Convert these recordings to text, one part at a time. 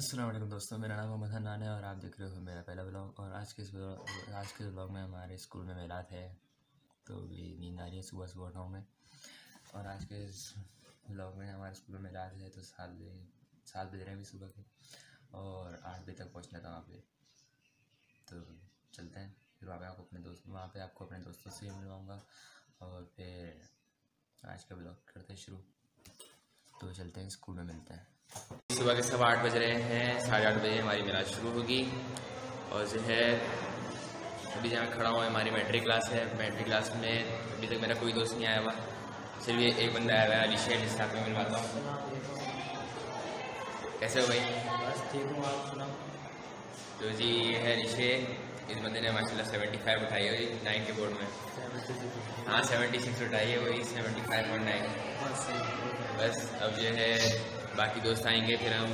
السلام علیکم دوستوں میرا نام محمد حنان ہے اور آپ دیکھ رہے ہو میرا پہلا بلاگ اور آج کے اس آج کے بلاگ میں ہمارے اسکول میں میلاد ہے، تو بھی نیند آ رہی ہے، صبح صبح اٹھا ہوں میں۔ اور آج کے اس بلاگ میں ہمارے اسکول میں میلاد ہے، تو سات بجے سات بج رہے ہیں ابھی صبح کے۔ اور آٹھ بجے تک پہنچنا تھا وہاں پہ۔ تو چلتے ہیں، پھر وہاں پہ آپ کو اپنے دوست وہاں پہ آپ کو اپنے دوستوں سے بھی ملواؤں گا۔ اور پھر آج کا بلاگ کرتے ہیں شروع۔ تو چلتے ہیں اسکول میں ملتے ہیں۔ صبح کے سوا آٹھ بج رہے ہیں ساڑھے آٹھ بجے ہماری میلاد شروع ہوگی۔ اور جو ہے ابھی جہاں کھڑا ہوا ہے ہماری میٹرک کلاس ہے۔ میٹرک کلاس میں ابھی تک میرا کوئی دوست نہیں آیا ہوا۔ صرف یہ ایک بندہ آیا ہوا ہے علی شیخ جس ساتھ میں ملواتا ہوں۔ کیسے ہو بھائی؟ بس ٹھیک ہوں آپ سنا تو جی یہ ہے علی شیخ۔ اس بندے نے ماشاء اللہ سیونٹی فائیو اٹھائی ہے نائن کے بورڈ میں۔ ہاں سیونٹی سکس اٹھائی ہے وہی سیونٹی فائیو پوائنٹ نائن بس اب جو ہے باقی دوست آئیں گے پھر ہم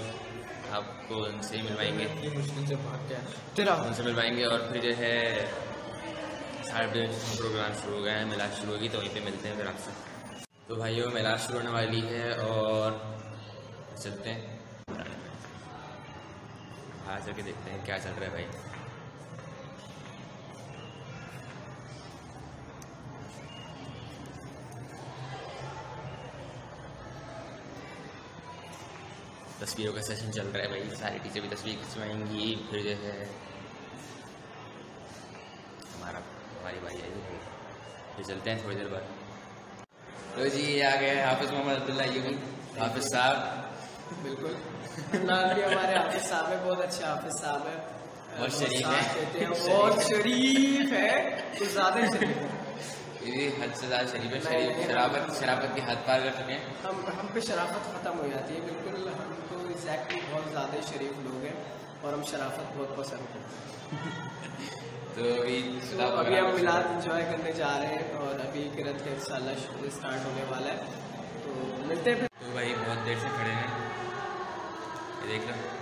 آپ کو ان سے ہی ملوائیں گے۔ مشکل سے بھاگ گیا۔ تیرا۔ ان سے ملوائیں گے اور پھر جو ہے ساڑھے بجے پروگرام شروع ہو گیا ہے میلاد شروع ہوگی تو وہیں پہ ملتے ہیں پھر آپ سے۔ تو بھائیو میلاد شروع ہونے والی ہے اور چلتے ہیں۔ باہر چل کے دیکھتے ہیں کیا چل رہا ہے بھائی۔ تصویروں کا سیشن چل رہا ہے بھائی ساری ٹیچر بھی تصویر کھنچوائیں گی پھر جو ہے ہمارا ہماری بھائی آئی ہے۔ پھر چلتے ہیں تھوڑی دیر بعد۔ تو جی یہ آ گئے حافظ محمد عبداللہ یوگی حافظ صاحب۔ بالکل۔ ہمارے حافظ صاحب ہے بہت اچھے حافظ صاحب ہے بہت شریف ہیں۔ بہت شریف ہے کچھ زیادہ شریف ہے حد سے زیادہ شریف ہے شریف شرافت شرافت کی حد پار کر چکے ہیں۔ ہم ہم پہ شرافت ختم ہو جاتی ہے بالکل ہم کو ایگزیکٹلی بہت زیادہ شریف لوگ ہیں اور ہم شرافت بہت پسند کرتے ہیں۔ تو ابھی تو ابھی ہم میلاد انجوائے کرنے جا رہے ہیں اور ابھی کرت کا ان شاء اللہ اسٹارٹ ہونے والا ہے۔ تو ملتے ہیں تو بھائی بہت دیر سے کھڑے ہیں۔ یہ دیکھ لو۔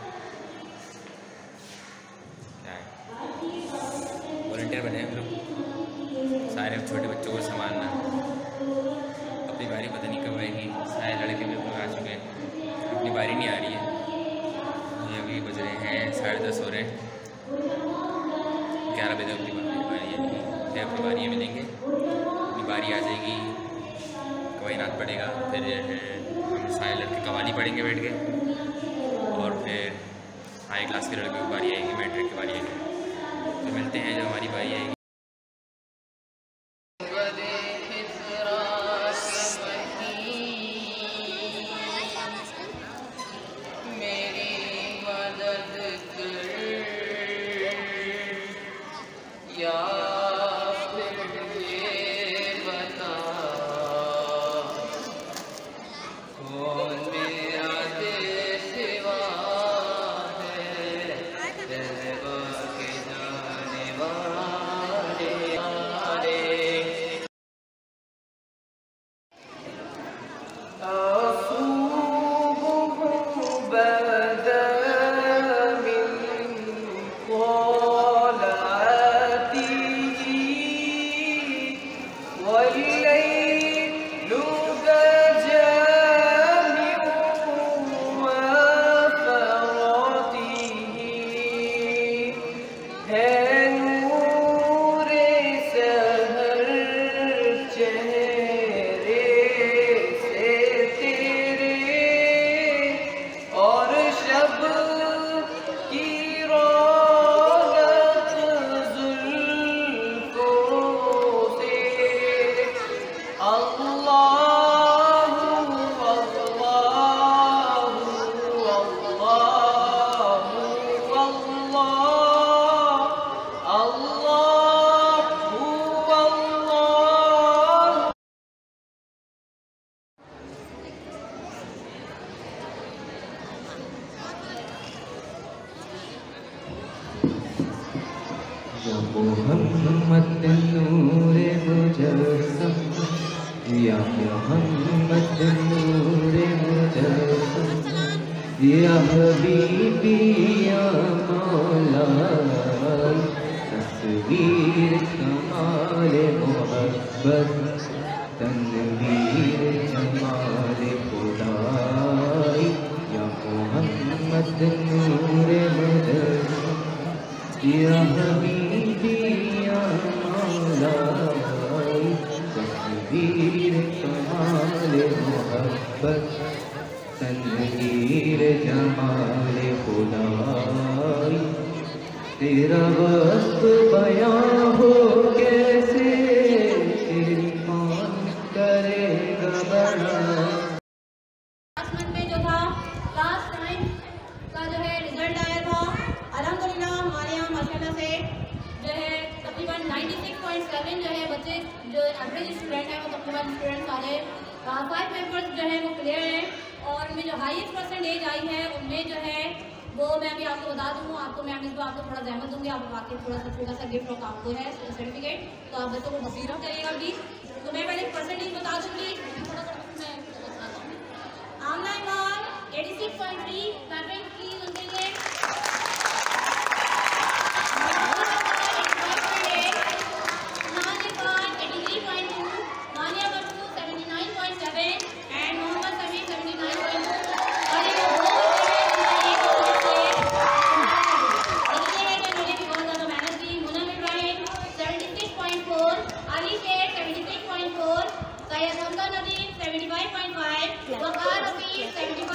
ہیں ساڑھے دس ہو رہے ہیں۔ گیارہ بجے اپنی باری آئے گی پھر اپنی باریاں ملیں گے۔ اپنی باری آ جائے گی۔ قوائی نات پڑے گا۔ پھر جو ہے ہم سارے لڑکے قوالی پڑھیں گے بیٹھ کے۔ اور پھر ہائی کلاس کے لڑکے کی باری آئے گی، میٹرک کی باری آئے گی۔ تو ملتے ہیں جو ہماری മുഹമ്മദ് നൂരെ മുജസം യാ മുഹമ്മദ് നൂരെ മുജസം യാ ഹബീബി യാ മൗലാ തസ്വീർ കമാൽ മുഹബ്ബത്ത് തൻവീർ ജമാൽ ഖുദായി യാ മുഹമ്മദ് നൂരെ മുജസം യാ ഹബീബി بس تنگیر جمال خدائی تیرا وصف بیاں ہو کیسے؟ ہائیس ہائیسٹ پرسنٹیج آئی ہے ان میں جو ہے، وہ میں بھی آپ کو بتا دوں، آپ کو میں اس کو آپ کو تھوڑا زحمت دوں گی، آپ کو واقعی تھوڑا سا تھوڑا سا گفٹ آپ کو ہے سرٹیفکیٹ تو آپ بچوں کو بصیر کریے گا پلیز تو میں پہلے پرسنٹیج بتا چکی تھوڑا سا میں آمنا امام ایٹی سکس پوائنٹ تھری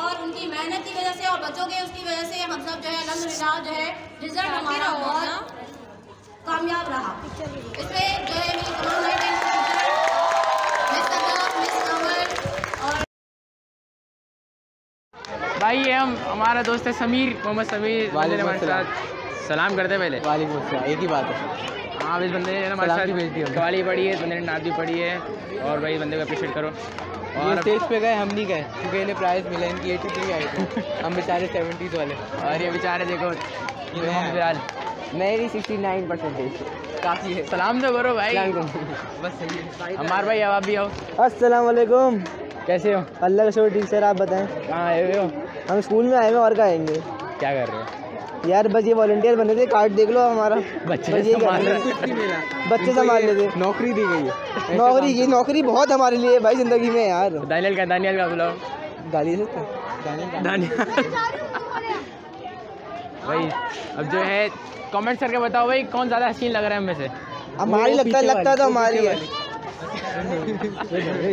اور ان کی محنت کی وجہ سے اور بچوں کے اس کی وجہ سے ہم سب جو ہے الحمدللہ جو ہے رزلٹ ہمارا بہت کامیاب رہا۔ اس پہ جو ہے میری تمام بھائی یہ ہم ہمارا دوست ہے سمیر محمد سمیر ہمارے ساتھ۔ سلام کرتے پہلے۔ وعلیکم السلام ایک ہی بات ہے۔ ہاں اس بندے نے ہمارے ساتھ۔ قوالی پڑھی ہے بندے نے نعت بھی پڑی ہے۔ اور بھائی بندے کو اپریشیٹ کرو۔ اور اسٹیج پہ گئے ہم نہیں گئے کیونکہ انہیں پرائز ملا ان کی ایٹی تھری آئی تھی۔ ہم بیچارے سیونٹیز والے۔ اور یہ بیچارے دیکھو فی میری سکسٹی نائن پرسینٹیج کافی ہے۔ سلام تو کرو بھائی۔ بس ہمار بھائی اب آپ بھی آؤ۔ السلام علیکم۔ کیسے ہو؟ اللہ کا شکر ٹھیک سر آپ بتائیں۔ کہاں آئے ہوئے ہو؟ ہم اسکول میں آئے ہوئے اور کہاں آئیں گے؟ کیا کر رہے ہو؟ یار بس یہ والنٹیئر بنے تھے کارڈ دیکھ لو ہمارا۔ بچے بچے سنبھال لیتے۔ نوکری دی گئی نوکری کی نوکری بہت ہمارے لیے بھائی زندگی میں یار۔ دانیل کا دانیل کا بلاؤ۔ دانیل بھائی اب جو ہے کامنٹ کر کے بتاؤ بھائی کون زیادہ حسین لگ رہا ہے ہم میں سے؟ ہماری لگتا لگتا تو ہماری ہے۔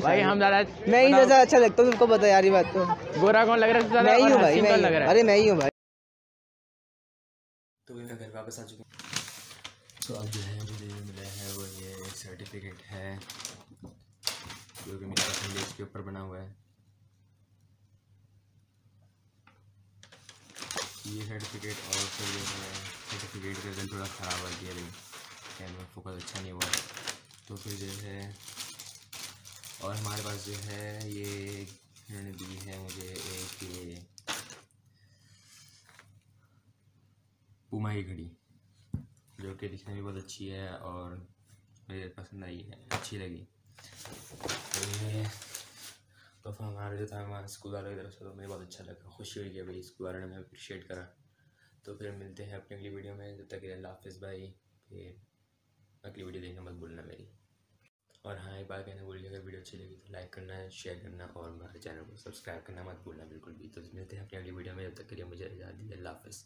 بھائی ہم زیادہ میں ہی زیادہ اچھا لگتا ہوں تم کو بتا یار یہ بات تو۔ گورا کون لگ رہا ہے میں ہی ہوں بھائی ارے میں ہی ہوں بھائی۔ تو ان گھر واپس آ چکے سو اب جو ہے، مجھے جو ملا ہے وہ یہ ایک سرٹیفکیٹ ہے جو کہ میرے پرسنٹیج کے اوپر بنا ہوا ہے۔ یہ سرٹیفکیٹ اور پھر جو ہے سرٹیفکیٹ کا ریزلٹ تھوڑا خراب ہو گیا لیکن کیمرہ فوکس اچھا نہیں ہوا۔ تو پھر جو ہے، اور ہمارے پاس جو ہے، یہ انہوں نے دی ہے مجھے ایک یہ پوما کی گھڑی جو کہ دکھنے میں بہت اچھی ہے اور مجھے پسند آئی ہے اچھی لگی تحفہ ہمارا جو تھا ہمارے اسکول والوں کی طرف سے تو مجھے بہت اچھا لگا خوشی ہوئی کہ بھائی اسکول والوں نے میں اپریشیٹ کرا تو پھر ملتے ہیں اپنی اگلی ویڈیو میں جب تک اللہ حافظ بھائی پھر اگلی ویڈیو دیکھنا مت بھولنا میری اور ہاں ایک بار کہنا گیا اگر ویڈیو اچھی لگی تو لائک کرنا شیئر کرنا اور ہمارے چینل کو سبسکرائب کرنا مت بھولنا بالکل بھی تو ملتے ہیں اپنی اگلی ویڈیو میں جب تک کے لیے مجھے اجازت دیجیے اللہ حافظ